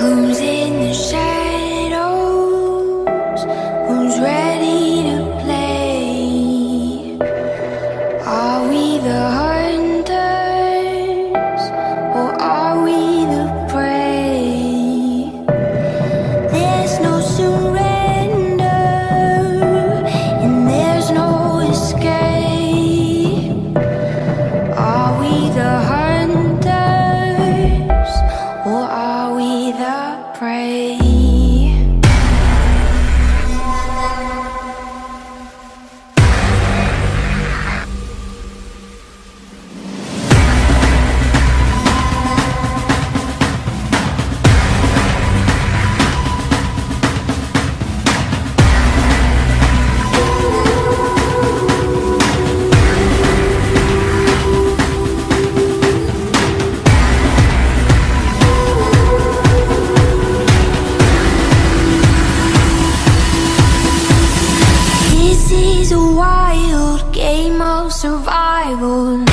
Who's in the shadows? Who's ready to? a wild game of survival.